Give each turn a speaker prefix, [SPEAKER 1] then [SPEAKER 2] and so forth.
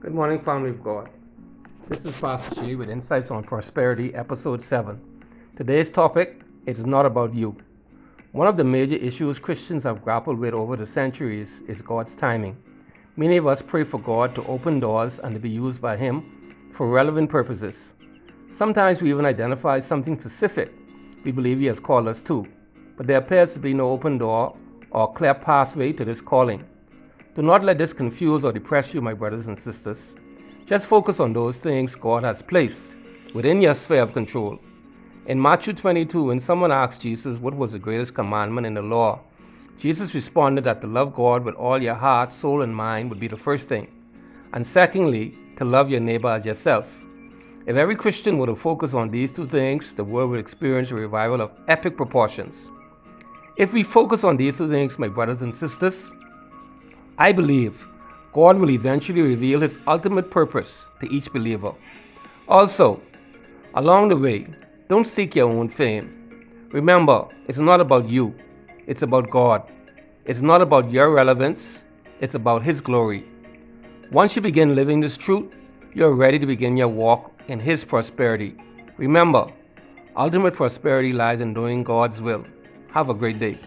[SPEAKER 1] Good morning, family of God. This is Pastor G with Insights on Prosperity, Episode 7. Today's topic is not about you. One of the major issues Christians have grappled with over the centuries is God's timing. Many of us pray for God to open doors and to be used by Him for relevant purposes. Sometimes we even identify something specific we believe He has called us to, but there appears to be no open door or clear pathway to this calling. Do not let this confuse or depress you, my brothers and sisters. Just focus on those things God has placed within your sphere of control. In Matthew 22, when someone asked Jesus what was the greatest commandment in the law, Jesus responded that to love God with all your heart, soul, and mind would be the first thing, and secondly, to love your neighbor as yourself. If every Christian were to focus on these two things, the world would experience a revival of epic proportions. If we focus on these two things, my brothers and sisters, I believe God will eventually reveal His ultimate purpose to each believer. Also, along the way, don't seek your own fame. Remember, it's not about you, it's about God. It's not about your relevance, it's about His glory. Once you begin living this truth, you're ready to begin your walk in His prosperity. Remember, ultimate prosperity lies in doing God's will. Have a great day.